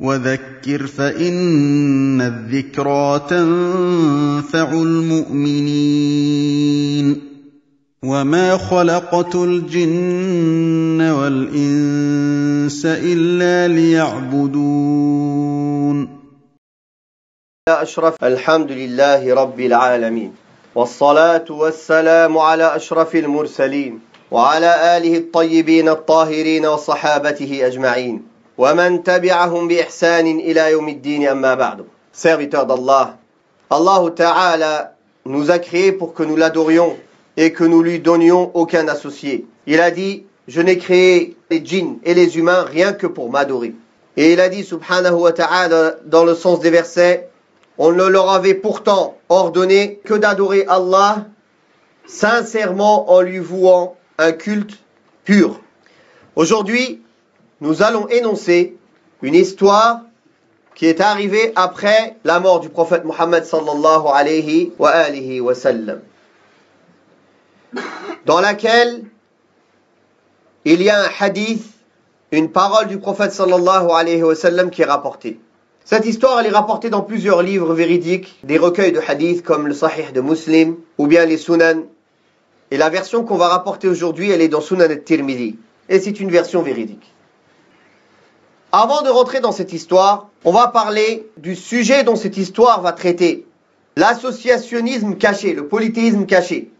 وذكر فإن الذكرى تنفع المؤمنين. وما خلقت الجن والإنس إلا ليعبدون. أشرف الحمد لله رب العالمين والصلاة والسلام على أشرف المرسلين وعلى آله الطيبين الطاهرين وصحابته أجمعين. ومن تبعهم بإحسان إلى يوم الدين أما بعد Serviteurs d'Allah, Allah Ta'ala nous a créés pour que nous l'adorions et que nous lui donnions aucun associé. Il a dit, je n'ai créé les djinns et les humains rien que pour m'adorer. Et il a dit, subhanahu wa ta'ala, dans le sens des versets, on ne leur avait pourtant ordonné que d'adorer Allah sincèrement en lui vouant un culte pur. Aujourd'hui, nous allons énoncer une histoire qui est arrivée après la mort du prophète Mohammed sallallahu dans laquelle il y a un hadith, une parole du prophète sallallahu alayhi wa qui est rapportée. Cette histoire, elle est rapportée dans plusieurs livres véridiques, des recueils de hadiths comme le Sahih de Muslim ou bien les Sunan. Et la version qu'on va rapporter aujourd'hui, elle est dans Sunan al-Tirmidhi. Et c'est une version véridique. Avant de rentrer dans cette histoire, on va parler du sujet dont cette histoire va traiter. L'associationnisme caché, le polythéisme caché,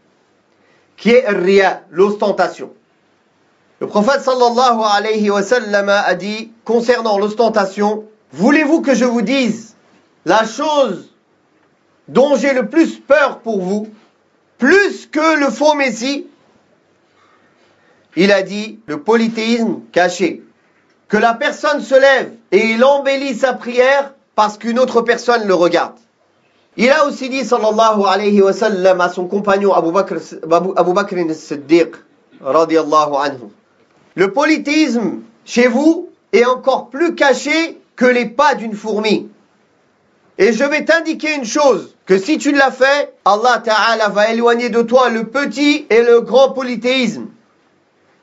qui est ria, l'ostentation. Le prophète a dit concernant l'ostentation, voulez-vous que je vous dise la chose dont j'ai le plus peur pour vous, plus que le faux messie? Il a dit le polythéisme caché que la personne se lève et il embellit sa prière parce qu'une autre personne le regarde. Il a aussi dit, sallallahu alayhi wa sallam, à son compagnon Abu Bakr, Abu Bakr siddiq radiallahu anhu. Le polythéisme chez vous est encore plus caché que les pas d'une fourmi. Et je vais t'indiquer une chose, que si tu l'as fait, Allah Ta'ala va éloigner de toi le petit et le grand polythéisme.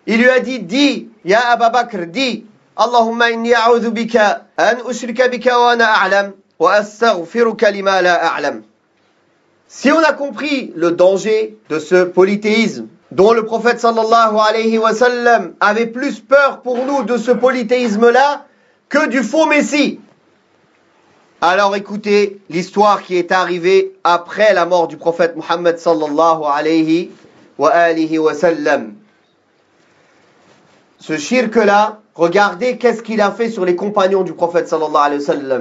Il lui a dit, dis, Ya Abu Bakr, dis, Allahumma inni a'udhu bika an ushrika bika wa ana a'lam wa astaghfiruka lima. Si on a compris le danger de ce polythéisme dont le prophète sallallahu alayhi wa sallam avait plus peur pour nous de ce polythéisme-là que du faux messie. Alors écoutez l'histoire qui est arrivée après la mort du prophète Muhammad sallallahu alayhi wa alihi wa sallam. Ce shirk-là, regardez qu'est-ce qu'il a fait sur les compagnons du prophète sallallahu alayhi wa.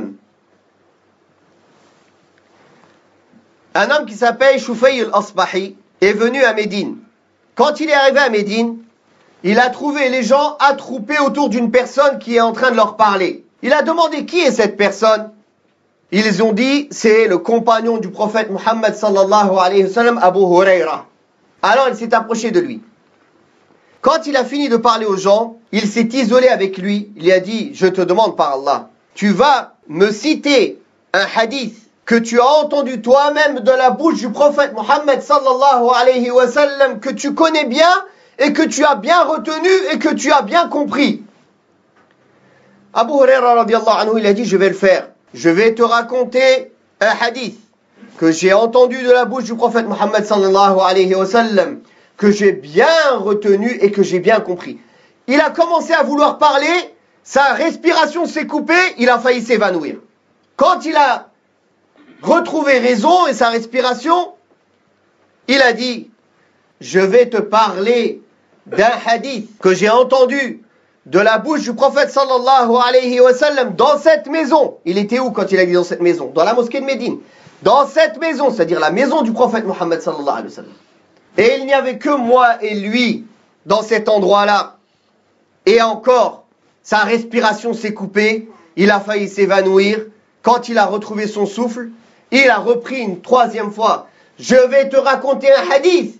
Un homme qui s'appelle Shufay al-Asbahi est venu à Médine. Quand il est arrivé à Médine, il a trouvé les gens attroupés autour d'une personne qui est en train de leur parler. Il a demandé qui est cette personne. Ils ont dit c'est le compagnon du prophète Muhammad sallallahu alayhi wa Abu Huraira. Alors il s'est approché de lui. Quand il a fini de parler aux gens, il s'est isolé avec lui. Il a dit, je te demande par Allah, tu vas me citer un hadith que tu as entendu toi-même de la bouche du prophète Mohammed sallallahu alayhi wa sallam, que tu connais bien et que tu as bien retenu et que tu as bien compris. Abu Huraira radiallahu anhu, il a dit, je vais le faire. Je vais te raconter un hadith que j'ai entendu de la bouche du prophète Mohammed sallallahu alayhi wa sallam, que j'ai bien retenu et que j'ai bien compris. Il a commencé à vouloir parler, sa respiration s'est coupée, il a failli s'évanouir. Quand il a retrouvé raison et sa respiration, il a dit, je vais te parler d'un hadith que j'ai entendu de la bouche du prophète sallallahu alayhi wa sallam dans cette maison. Il était où quand il a dit dans cette maison? Dans la mosquée de Médine. Dans cette maison, c'est-à-dire la maison du prophète Mohammed sallallahu alayhi wa sallam. Et il n'y avait que moi et lui dans cet endroit-là. Et encore, sa respiration s'est coupée, il a failli s'évanouir. Quand il a retrouvé son souffle, il a repris une troisième fois. Je vais te raconter un hadith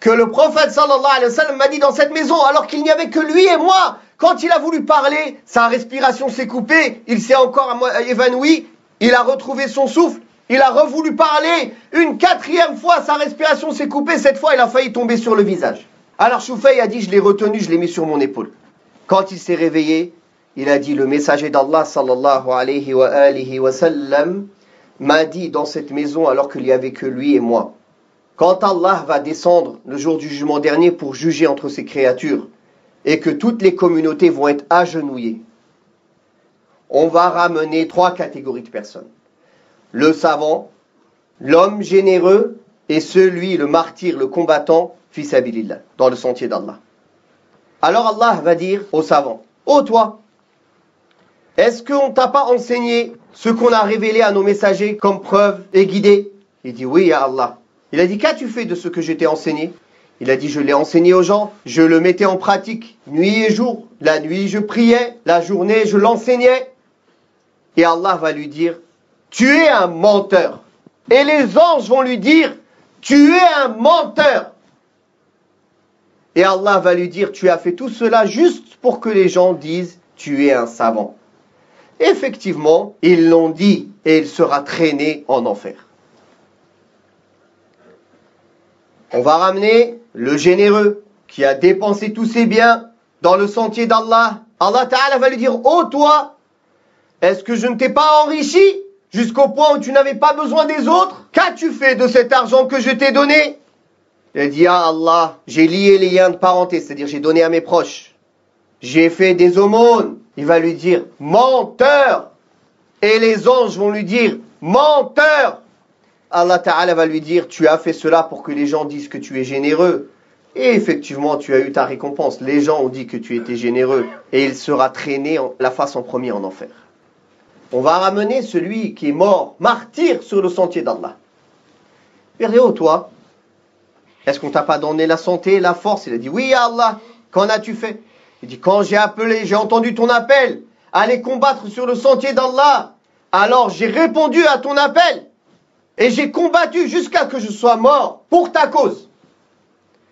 que le prophète sallallahu alayhi wa sallam m'a dit dans cette maison alors qu'il n'y avait que lui et moi. Quand il a voulu parler, sa respiration s'est coupée, il s'est encore évanoui, il a retrouvé son souffle, il a revoulu parler une quatrième fois, sa respiration s'est coupée, cette fois il a failli tomber sur le visage. Alors Choufei a dit, je l'ai retenu, je l'ai mis sur mon épaule. Quand il s'est réveillé, il a dit le messager d'Allah sallallahu alayhi wa sallam m'a dit dans cette maison alors qu'il y avait que lui et moi. Quand Allah va descendre le jour du jugement dernier pour juger entre ses créatures et que toutes les communautés vont être agenouillées, on va ramener trois catégories de personnes. Le savant, l'homme généreux et celui, le martyr, le combattant, fils dans le sentier d'Allah. Alors Allah va dire au savant, ô toi, est-ce qu'on t'a pas enseigné ce qu'on a révélé à nos messagers comme preuve et guidé Il dit oui, à Allah. Il a dit qu'as-tu fait de ce que je t'ai enseigné? Il a dit je l'ai enseigné aux gens, je le mettais en pratique nuit et jour. La nuit je priais, la journée je l'enseignais. Et Allah va lui dire tu es un menteur. Et les anges vont lui dire tu es un menteur. Et Allah va lui dire tu as fait tout cela juste pour que les gens disent tu es un savant. Effectivement, ils l'ont dit et il sera traîné en enfer. On va ramener le généreux qui a dépensé tous ses biens dans le sentier d'Allah. Allah Ta'ala va lui dire, oh toi, est-ce que je ne t'ai pas enrichi? Jusqu'au point où tu n'avais pas besoin des autres? Qu'as-tu fait de cet argent que je t'ai donné? Il dit, ah Allah, j'ai lié les liens de parenté, c'est-à-dire j'ai donné à mes proches. J'ai fait des aumônes, il va lui dire menteur. Et les anges vont lui dire menteur. Allah Ta'ala va lui dire tu as fait cela pour que les gens disent que tu es généreux. Et effectivement, tu as eu ta récompense. Les gens ont dit que tu étais généreux. Et il sera traîné la face en premier en enfer. On va ramener celui qui est mort, martyr sur le sentier d'Allah. Oh toi, est-ce qu'on t'a pas donné la santé, la force? Il a dit oui Allah, qu'en as-tu fait? Il dit, quand j'ai appelé, j'ai entendu ton appel, aller combattre sur le sentier d'Allah, alors j'ai répondu à ton appel et j'ai combattu jusqu'à que je sois mort pour ta cause.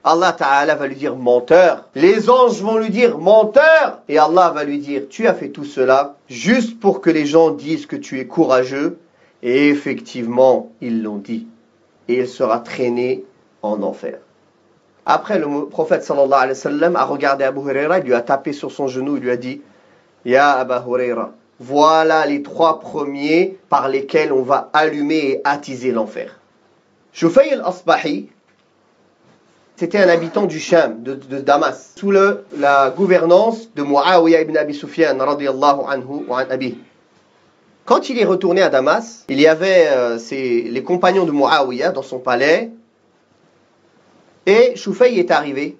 Allah Ta'ala va lui dire menteur. Les anges vont lui dire menteur. Et Allah va lui dire tu as fait tout cela juste pour que les gens disent que tu es courageux. Et effectivement, ils l'ont dit. Et il sera traîné en enfer. Après, le prophète sallallahu a regardé Abu Huraira, il lui a tapé sur son genou, il lui a dit Ya Abu Huraira, voilà les trois premiers par lesquels on va allumer et attiser l'enfer. Al-Asbahi, c'était un habitant du Sham, de, Damas, sous la gouvernance de Muawiyah ibn Abi Sufyan, radiyallahu anhu wa an abi. Quand il est retourné à Damas, il y avait euh, les compagnons de Muawiyah dans son palais, et Shufay est arrivé.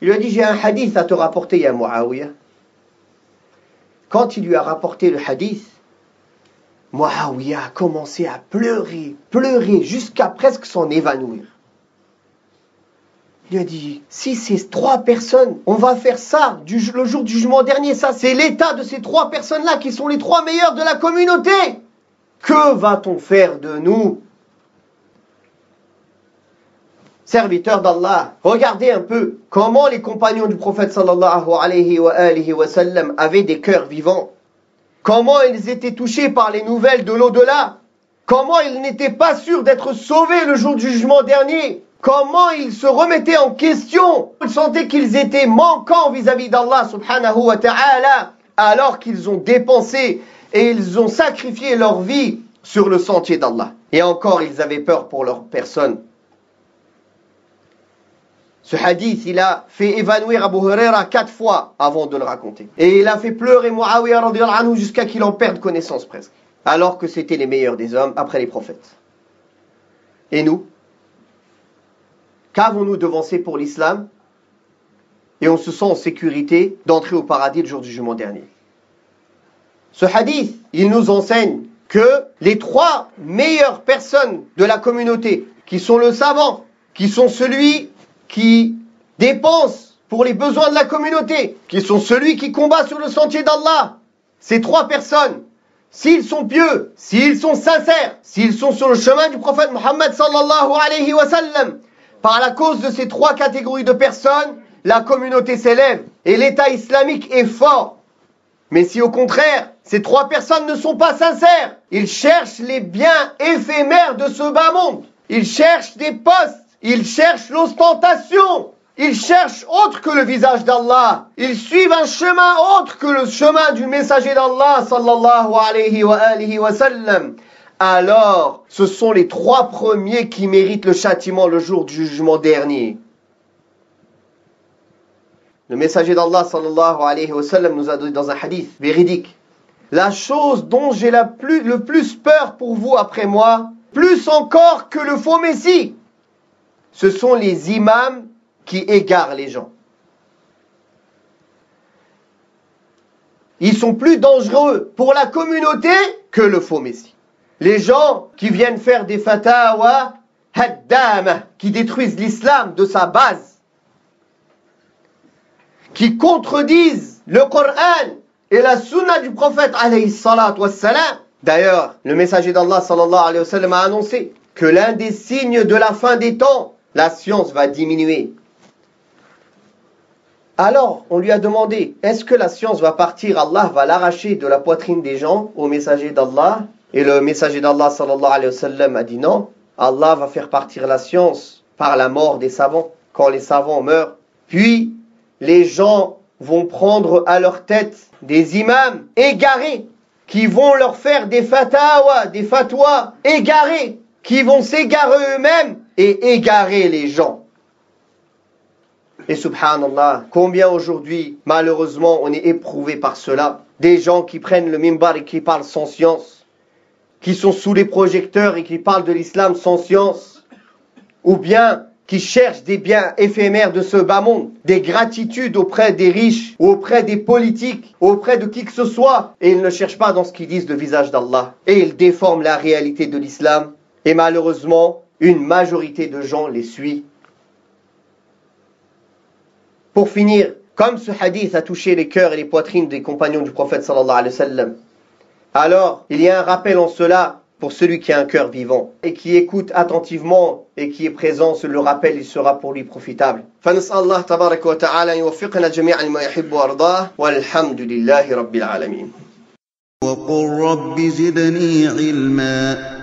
Il lui a dit J'ai un hadith à te rapporter, ya Muawiyah. Quand il lui a rapporté le hadith, Muawiyah a commencé à pleurer, pleurer, jusqu'à presque s'en évanouir. Il a dit, si ces trois personnes, on va faire ça le jour du jugement dernier, ça c'est l'état de ces trois personnes-là qui sont les trois meilleures de la communauté. Que va-t-on faire de nous? Serviteurs d'Allah, regardez un peu comment les compagnons du prophète sallallahu alayhi wa, sallam avaient des cœurs vivants. Comment ils étaient touchés par les nouvelles de l'au-delà. Comment ils n'étaient pas sûrs d'être sauvés le jour du jugement dernier. Comment ils se remettaient en question. Ils sentaient qu'ils étaient manquants vis-à-vis d'Allah subhanahu wa ta'ala alors qu'ils ont dépensé et ils ont sacrifié leur vie sur le sentier d'Allah. Et encore, ils avaient peur pour leur personne. Ce hadith, il a fait évanouir Abu Huraira quatre fois avant de le raconter. Et il a fait pleurer Muawiyah jusqu'à qu'il en perde connaissance presque. Alors que c'était les meilleurs des hommes après les prophètes. Et nous Qu'avons-nous devancé pour l'islam? Et on se sent en sécurité d'entrer au paradis le jour du jugement dernier. Ce hadith, il nous enseigne que les trois meilleures personnes de la communauté, qui sont le savant, qui sont celui qui dépense pour les besoins de la communauté, qui sont celui qui combat sur le sentier d'Allah, ces trois personnes, s'ils sont pieux, s'ils sont sincères, s'ils sont sur le chemin du prophète Mohammed sallallahu alayhi wa sallam, par la cause de ces trois catégories de personnes, la communauté s'élève et l'État islamique est fort. Mais si au contraire, ces trois personnes ne sont pas sincères, ils cherchent les biens éphémères de ce bas monde, ils cherchent des postes, ils cherchent l'ostentation. ils cherchent autre que le visage d'Allah. Ils suivent un chemin autre que le chemin du messager d'Allah. Alors, ce sont les trois premiers qui méritent le châtiment le jour du jugement dernier. Le messager d'Allah sallallahu alayhi wa sallam nous a dit dans un hadith véridique La chose dont j'ai le plus peur pour vous après moi, plus encore que le faux messie, ce sont les imams qui égarent les gens. Ils sont plus dangereux pour la communauté que le faux messie. Les gens qui viennent faire des fatawa haddam, qui détruisent l'islam de sa base, qui contredisent le Coran et la sunna du prophète D'ailleurs, le messager d'Allah a annoncé que l'un des signes de la fin des temps, la science va diminuer. Alors, on lui a demandé, est-ce que la science va partir, Allah va l'arracher de la poitrine des gens au messager d'Allah Et le messager d'Allah sallallahu alayhi wa sallam a dit non, Allah va faire partir la science par la mort des savants, quand les savants meurent. Puis, les gens vont prendre à leur tête des imams égarés, qui vont leur faire des fatawa, des fatwas égarés, qui vont s'égarer eux-mêmes et égarer les gens. Et subhanallah, combien aujourd'hui, malheureusement, on est éprouvé par cela. Des gens qui prennent le mimbar et qui parlent sans science, qui sont sous les projecteurs et qui parlent de l'islam sans science, ou bien qui cherchent des biens éphémères de ce bas monde, des gratitudes auprès des riches, auprès des politiques, auprès de qui que ce soit, et ils ne cherchent pas dans ce qu'ils disent le visage d'Allah. Et ils déforment la réalité de l'islam, et malheureusement, une majorité de gens les suit pour finir, comme ce hadith a touché les cœurs et les poitrines des compagnons du prophète sallallahu alayhi wa sallam, alors il y a un rappel en cela pour celui qui a un cœur vivant et qui écoute attentivement et qui est présent, ce le rappel il sera pour lui profitable. فنسأل الله تبارك وتعالى أن يوفقنا جميعا لما يحب ويرضاه والحمد لله رب العالمين. وقل رب زدني علما